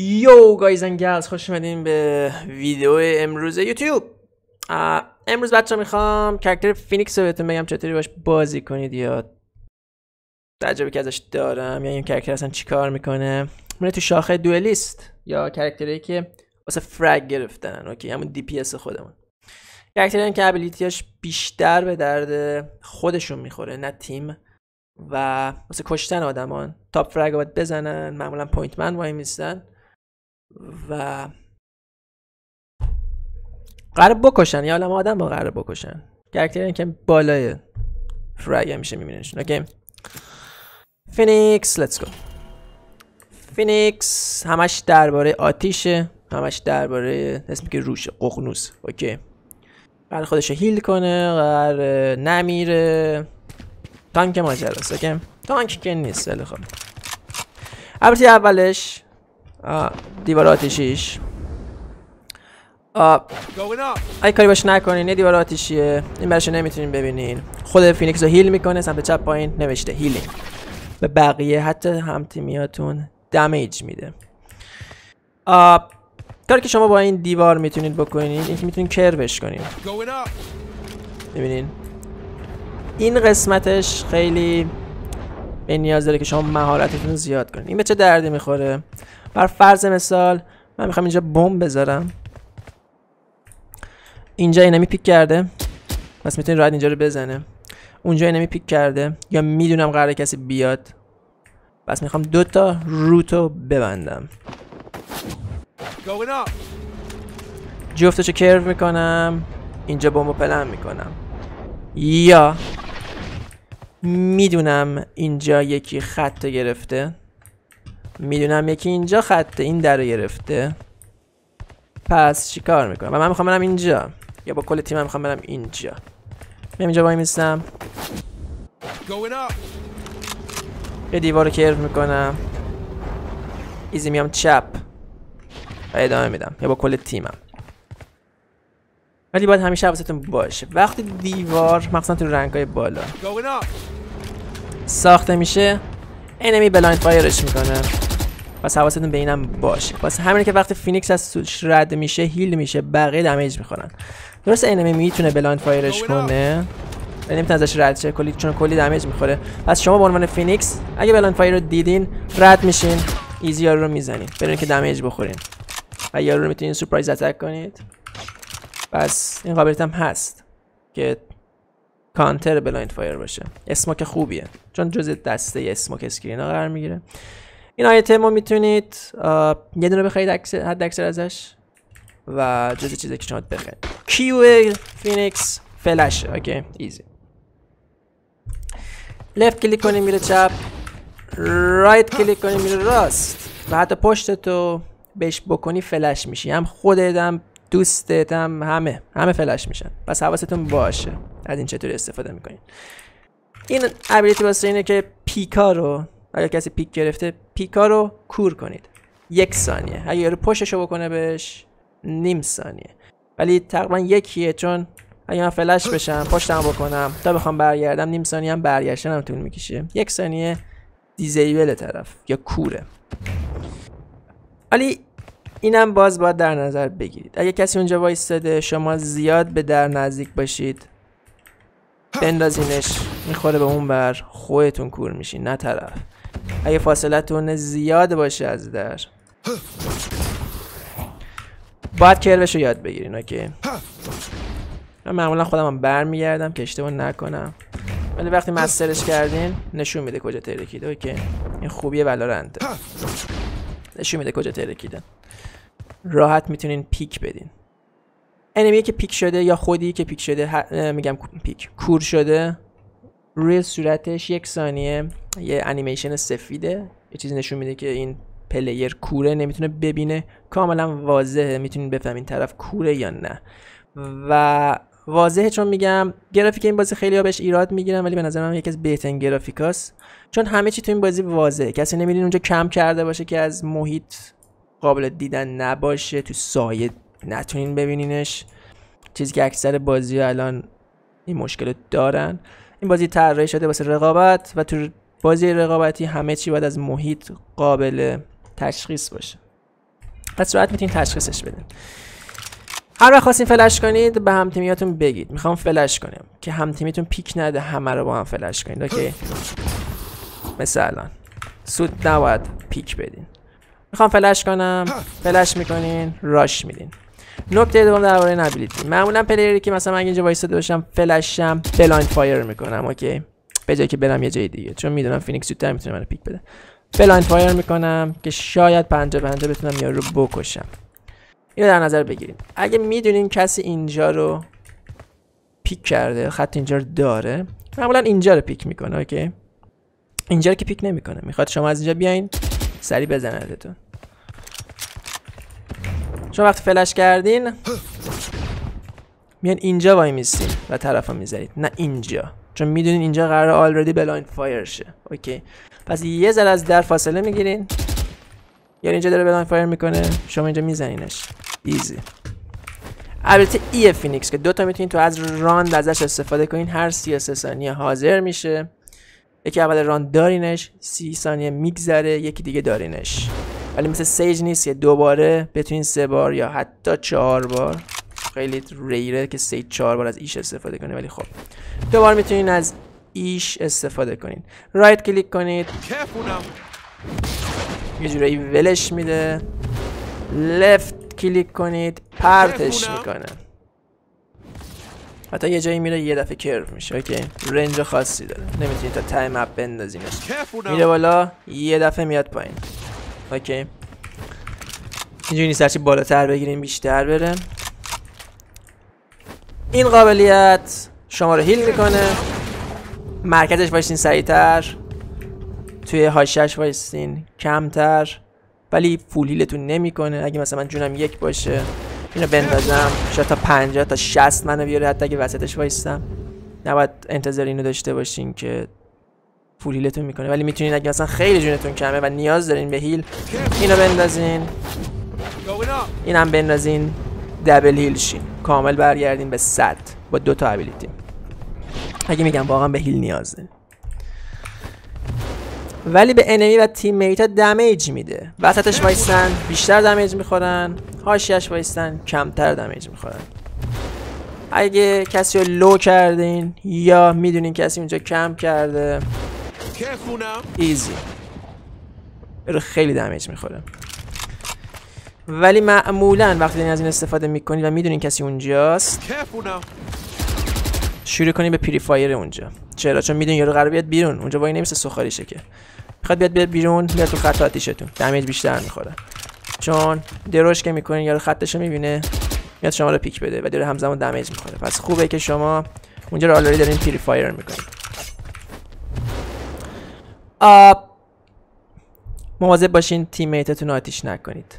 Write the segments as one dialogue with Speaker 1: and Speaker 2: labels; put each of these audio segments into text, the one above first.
Speaker 1: yo guys girls خوش اومدین به ویدیو امروز یوتیوب. امروز بچه می‌خوام character فینیکس رو بهتون بگم چطوری باش بازی کنید یا تجربه که ازش دارم یا این character اصلا چیکار می‌کنه. من تو شاخه duelist یا character ی که واسه frag گرفتن okay همون DPS خودمون. character ی که ability یاش بیشتر به درد خودشون می‌خوره نه تیم. و واسه کشتن آدمان تاپ فرگ باید بزنن معمولا پوینت من وای میستن. و قرار بکشن. یا عالم آدم با قرار بکشن. کرکتر که بالای فرگ میشه میبینیشون اوکی فینیکس لیتس گو فینیکس همش درباره آتیشه همش درباره اسمی که روشه ققنوس. اوکی قراره خودش heal کنه قرار نمیره. تانک ماجراست. okay تانک که نیست البته اولش دیوار آتیشیش E کاری باش نکنین یه دیوار آتیشیه. این برش نمی‌تونین ببینین. خود فینیکس رو heal می‌کنه سمت چپ پایین نوشته healing به بقیه حتی هم تیمیاتون damage میده. کاری که شما با این دیوار می‌تونید بکنین این که می‌تونین کروش کنین. ببینین این قسمتش خیلی به نیاز داره که شما مهارتتون زیاد کنین. این به چه دردی می‌خوره. بر فرض مثال من می‌خوام اینجا بمب بذارم. اینجا اینمی پیک کرده. پس می‌تونی راحت اینجا رو بزنه. اونجا اینمی پیک کرده. یا می‌دونم قراره کسی بیاد. پس می‌خوام دوتا روتو ببندم. جفتشو کرو می‌کنم. اینجا بمب پلن می‌کنم. یا می‌دونم اینجا یکی خط گرفته. می‌دونم یکی اینجا خط این در رو گرفته. پس چیکار می‌کنم؟ و من می‌خوام برم اینجا. یا با کل تیم می‌خوام برم اینجا. میام اینجا وای میستم یه دیوار رو curve می‌کنم. easy میام چپ. و ادامه میدم. یا با کل تیمم. ولی باید همیشه حواستون باشه. وقتی دیوار مخصوصا تو rank های بالا ساخته میشه enemy blind fire ش می‌کنه. پس حواستون به اینم باشه. واسه همین که وقتی فینیکس از سوش رد میشه heal میشه بقیه damage می‌خورن. درست enemy می‌تونه blind fire ش کنه؟ نمی‌تونه ازش رد شه. کلی چون کلی damage می‌خوره. پس شما به عنوان فینیکس اگه blind fire رو دیدین رد میشین. easy یارو رو می‌زنین. بدون که damage بخورین. و یارو رو می‌تونین surprise attack کنید. پس این قابلیت هم هست که counter blind fire باشه. smoke خوبیه. چون جز دسته smoke screen ها قرار می‌گیره. این آیتم رو می‌تونید یه دونه بخرید حد اکثر ازش و جز چیزی که شما بخرید. Q فینیکس flash. okay easy. left click کنیم میره چپ. right click کنیم میره راست. و حتی پشت تو بهش بکنی فلش میشی. هم خودت هم دوستت هم همه. همه فلش میشن. پس حواستون باشه. از این چطوری استفاده می‌کنین. این ability واسه اینه که peek ا رو اگر کسی peek گرفته peek ا رو کور کنید. یک ثانیه. اگه یارو پشتشو بکنه بهش نیم ثانیه. ولی تقریبا یکیه چون اگه من فلش بشم پشتم بکنم تا بخوام برگردم نیم ثانیه هم برگشتن هم طول می‌کشه. یک ثانیه دیزیبل طرف یا کوره. ولی اینم باز باید در نظر بگیرید. اگه کسی اونجا وایستاده شما زیاد به در نزدیک باشید. بندازینش. می‌خوره به اون بر. خودتون کور میشین. نه طرف. اگه فاصلتون زیاد باشه از در. باید curve ش رو یاد بگیرین okay؟ من معمولا خودم هم برمیگردم. که اشتباه نکنم. ولی وقتی master ش کردین نشون میده کجا ترکیده okay؟ این خوبیه ولورنت نشون میده کجا ترکیده. راحت می‌تونین peek بدین. enemy که peek شده یا خودی که peek شده میگم peek. کور شده. روی صورتش یک ثانیه یه انیمیشن سفیده. یه چیزی نشون میده که این پلیر کوره نمی‌تونه ببینه. کاملا واضحه. می‌تونین بفهمین طرف کوره یا نه. و واضحه چون میگم گرافیک این بازی خیلی ها بهش ایراد می‌گیرن ولی به نظر من یکی از بهترین گرافیکاست. چون همه چی تو این بازی واضحه. کسی نمیدین اونجا کم کرده باشه که از محیط قابل دیدن نباشه تو سایه نتونین ببینینش. چیزی که اکثر بازی الان این مشکل دارن. این بازی طراحی شده واسه رقابت و تو بازی رقابتی همه چی باید از محیط قابل تشخیص باشه. پس راحت می‌تونید تشخیصش بدین. هر وقت خواستین فلش کنید به هم تیمیاتون بگید. می‌خوام فلش کنیم که هم تیمیتون peek نده همه رو با هم فلش کنید. okay؟ مثلا زود نباید peek بدین. می‌خوام فلش کنم. فلش می‌کنین. راش میدین. نکته دوم درباره این ability معمولا player ی که مثلا اگه اینجا وایساده باشم flash م blind fire می‌کنم okay؟ به جایی که برم یه جای دیگه. چون می‌دونم فینیکس زودتر می‌تونه منو peek بده. blind fire می‌کنم که شاید پنجاه پنجاه بتونم یارو رو بکشم. اینو در نظر بگیریم اگه می‌دونین کسی اینجا رو peek کرده خط اینجا رو داره معمولا اینجا رو peek می‌کنه okay؟ اینجا رو که peek نمی‌کنه. می‌خواد شما از اینجا بیاین سری بزندتون شما وقتی فلش کردین میان اینجا وای میستین و طرف می‌ذارید. نه اینجا. چون می‌دونین اینجا قراره already blind fire شه. okay پس یه ذره از در فاصله می‌گیرین. یعنی اینجا داره blind fire می‌کنه. شما اینجا میزنینش. easy البته E فینیکس که دوتا می‌تونین تو هر راند ازش استفاده کنین. هر 33 ثانیه حاضر میشه. یکی اول راند دارینش سی ثانیه میگذره یکی دیگه دارینش. ولی مثل سیج نیست که دوباره بتونین سه بار یا حتی چهار بار خیلی rare ه که سیج چهار بار از E ش استفاده کنه ولی خب. دوبار می‌تونین از E ش استفاده کنین. right click کنید. یه جورایی ولش میده. left click کنید. پرتش می‌کنه. حتی یه جایی میره یه دفعه curve میشه. okay. range خاصی داره. نمی‌تونید تا time up بندازینش. میره بالا یه دفعه میاد پایین. okay. اینجوری نیست هرچی بالاتر بگیریم بیشتر بره. این قابلیت شما رو هیل می‌کنه. مرکزش باشین سریعتر. توی هاشش وایستین کمتر. ولی فول هیلتون نمی‌کنه. اگه مثلا من جونم یک باشه اینو بندازم. شاید تا 50 تا 60 منو بیاره حتی اگه وسطش وایستم نباید انتظار اینو داشته باشین که فول هیلتون می‌کنه. ولی می‌تونین اگه مثلا خیلی جونتون کمه و نیاز دارین به هیل اینو بندازین. اینم بندازین double heal شین. کامل برگردین به 100 با دو تا ability. اگه میگم واقعا به heal نیاز دارین ولی به enemy و teammate damage میده. وسطش وایستن بیشتر damage می‌خورن. حاشیه‌ش وایستن کمتر damage می‌خورن. اگه کسی رو low کردین یا می‌دونین کسی اونجا کم کرده easy رو خیلی damage می‌خوره. ولی معمولا وقتی از این استفاده می‌کنید و می‌دونین کسی اونجاست شروع کنید به prefire اونجا. چرا؟ چون می‌دونین یارو قرار بیاد بیرون. اونجا وای نمیسه سوخاری میشه که. می‌خواد بیاد بیاد بیرون بیاد تو خط آتیشتون. damage بیشتر می‌خوره. چون دروش که می‌کنین یارو خطشو می‌بینه میاد شما رو peek بده و داره همزمان damage می‌خوره. پس خوبه که شما اونجا رو already دارین prefire می‌کنین. آب مواظب باشین teammate تون آتیش نکنید.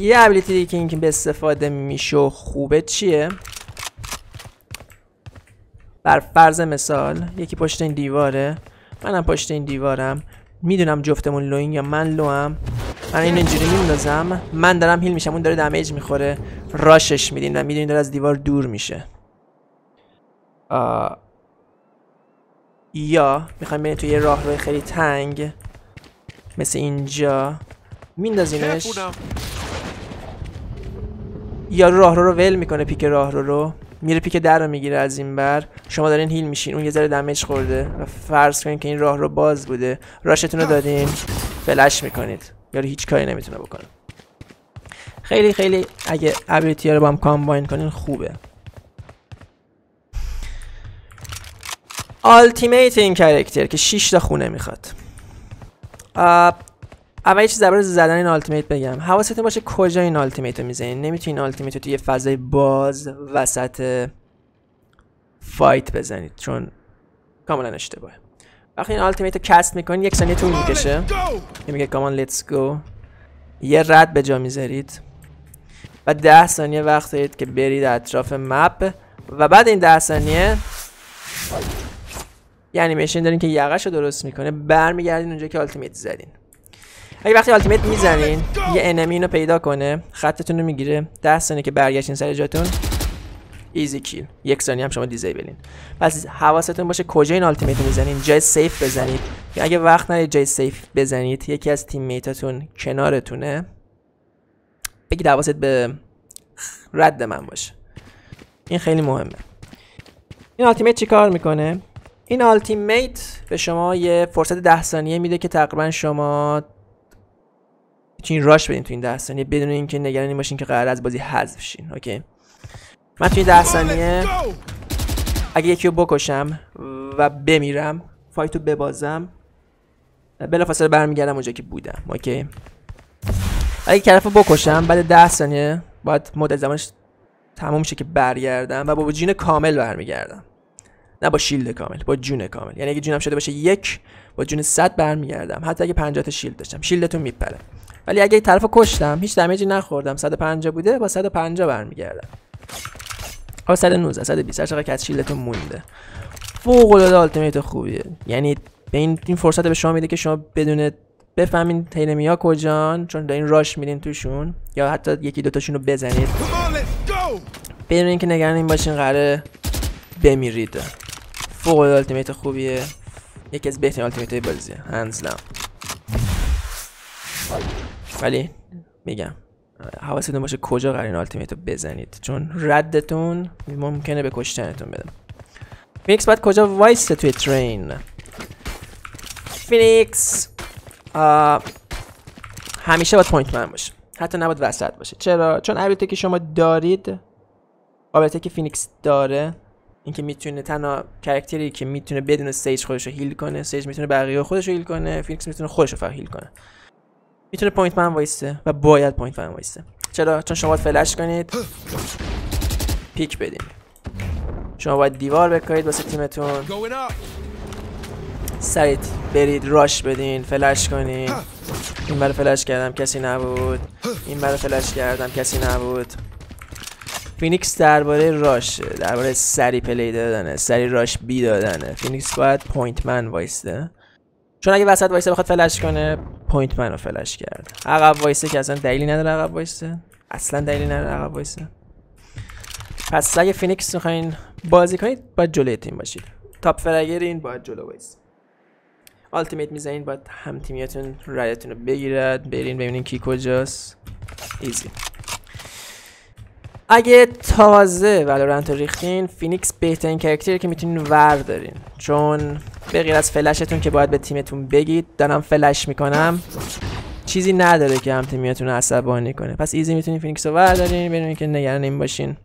Speaker 1: یه ability که اینکه به استفاده میشه خوبه چیه؟ بر فرض مثال یکی پشت این دیواره منم پشت این دیوارم. می‌دونم جفتمون low ین یا من low ام من این اینجوری میندازم. من دارم heal میشم اون داره damage می‌خوره. راشش میدین و می‌دونین داره از دیوار دور میشه. آه. یا می‌خوایم بریم توی یه راه روی خیلی تنگ مثل اینجا میندازینش؟ یا راه رو رو ول می‌کنه پیک راه رو. رو میره پیک در رو می‌گیره از این بر. شما دارین هیل میشین. اون یه ذره دمیج خورده. و فرض کنین که این راه رو باز بوده. راشتون رو دادین. فلش می‌کنید. یا هیچ کاری نمی‌تونه بکنه. خیلی خیلی اگه ability رو با هم combine کنین خوبه. ultimate این character که 6 تا خونه می‌خواد. اول یه چیز درباره زدن این ultimate بگم. حواستون باشه کجا این ultimate رو می‌زنین نمی‌تونین ultimate رو توی فضای باز وسط fight بزنید چون کاملا اشتباهه. وقتی این ultimate رو cast می‌کنید یک ثانیه طول می‌کشه. که میگه come on let's go یه رد به جا می‌ذارید. و ده ثانیه وقت دارید که برید اطراف map. و بعد این ده ثانیه یه انیمیشن دارین که یقش رو درست می‌کنه برمیگردین اونجا که ultimate زدین. اگه وقتی ultimate می‌زنین یه enemy اینو پیدا کنه خطتون رو می‌گیره ده ثانیه که برگشتین سر جاتون easy kill یک ثانیه هم شما disable ین پس حواستون باشه کجا این ultimate می‌زنین جای safe بزنید. اگه وقت ندارید جای safe بزنید یکی از teammate اتون کنارتونه. بگی حواست به رد من باشه. این خیلی مهمه. این ultimate چی کار می‌کنه؟ این ultimate به شما یه فرصت ده ثانیه میده که تقریبا شما چین rush بدین تو این ده ثانیه بدون اینکه نگرانی باشین که قرار از بازی حذف شین اوکی؟ من توی ده ثانیه اگه یکی رو بکشم و بمیرم fight و ببازم بلافاصله برمیگردم اونجا که بودم اوکی؟ اگه طرف بکشم بعد ده ثانیه باید مدت زمانش تموم شه که برگردم و با جون کامل برمیگردم. نه با shield کامل با جون کامل. یعنی اگه جونم شده باشه یک با جون 100 برمیگردم. حتی اگه 50 تا shield داشتم. shield تون میپره. ولی اگه طرف کشتم هیچ damage ی نخوردم. 150 بوده با 150 برمیگردم. ها 119 120 هر چقدر که شیلدتون مونده. فوق العاده آلتیمیت خوبیه. یعنی به این این فرصت به شما میده که شما بدون بفهمین تیرمیا کجان چون دارین راش میدین توشون. یا حتی یکی دوتاشون رو بزنید. بدون اینکه نگران این باشین قراره بمیرید. فوق التیمیت خوبیه. یکی از بهترین التیمیت های بازیه هنزلم ولی میگم حواستون باشه کجا قرار این ultimate رو بزنید چون ردتون ممکنه به کشتنتون بده. Phoenix باید کجا وایسته توی ترین فینیکس همیشه باید point man باشه. حتی نباید وسط باشه. چرا؟ چون ability که شما دارید قابلیتی که Phoenix داره اینکه می‌تونه تنها character ی که می‌تونه بدون Sage خودش رو heal کنه Sage می‌تونه بقیه خودش رو heal کنه Phoenix می‌تونه خودش رو فقط heal کنه. می‌تونه point man وایسته و باید point man وایسته چرا؟ چون شما فلش کنید. peek بدین. شما باید دیوار بکارید واسه تیمتون. سریع برید rush بدین فلش کنین. این برای فلش کردم کسی نبود. این برای فلش کردم کسی نبود. Phoenix درباره rush درباره سریع play دادنه سریع rush B دادنه. Phoenix باید point man وایسته. چون اگه وسط وایسه بخواد فلش کنه point man رو فلش کرد عقب وایسه که اصلا دلیلی نداره عقب وایسه اصلا دلیلی نداره عقب وایسه پس اگه Phoenix می‌خواین بازی کنید باید جلوی تیم باشید. top fragger ین باید جلو وایس ultimate می‌زنین باید هم تیمیاتون ردتون رو بگیرد. برین ببینین کی کجاست. easy اگه تازه Valorant ریختین Phoenix بهترین character ی که می‌تونین ور دارین چون به غیر از فلشتون که باید به تیمتون بگید دارم فلش می‌کنم چیزی نداره که هم تیمیتون عصبانی کنه. پس easy می‌تونین Phoenix رو وردارین بدونین که نگران این باشین.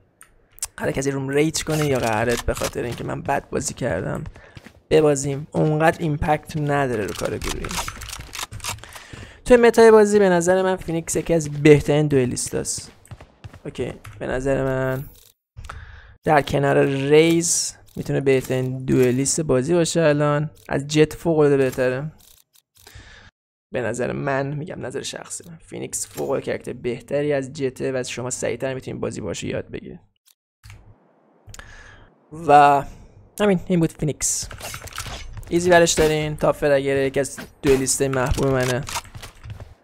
Speaker 1: قرار کسی روم rage کنه یا قرارت به خاطر اینکه من بد بازی کردم ببازیم. اونقدر impact نداره رو کار گروهی. توی meta ی بازی به نظر من Phoenix یکی از بهترین duelist okay به نظر من در کنار Raze می‌تونه بهترین duelist بازی باشه الان. از Jett فوق العاده بهتره. به نظر من میگم نظر شخصی من Phoenix فوق العاده character بهتری از Jett ه و از شما سریعتر می‌تونید بازی باشه یاد بگیرید. و همین این بود Phoenix. easy برش دارین top fragger یکی از duelist محبوب منه.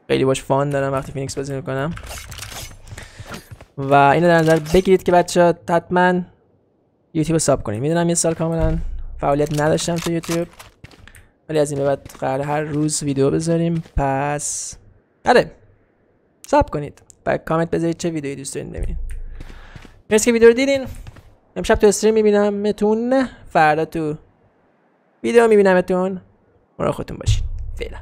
Speaker 1: خیلی باش fun دارم وقتی Phoenix بازی می‌کنم. و اینو در نظر بگیرید که بچه حتما یوتیوب ساب کنید. می‌دونم یه سال کاملا فعالیت نداشتم تو یوتیوب ولی از این به بعد قرار هر روز ویدیو بذاریم. پس آره ساب کنید و کامنت بذارید چه ویدیویی دوست دارین ببینید. مرسی که ویدیو رو دیدین. امشب تو استریم میبینمتون. فردا تو ویدیو میبینمتون. خودتون باشین. فعلا.